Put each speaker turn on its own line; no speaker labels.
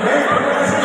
Thank you.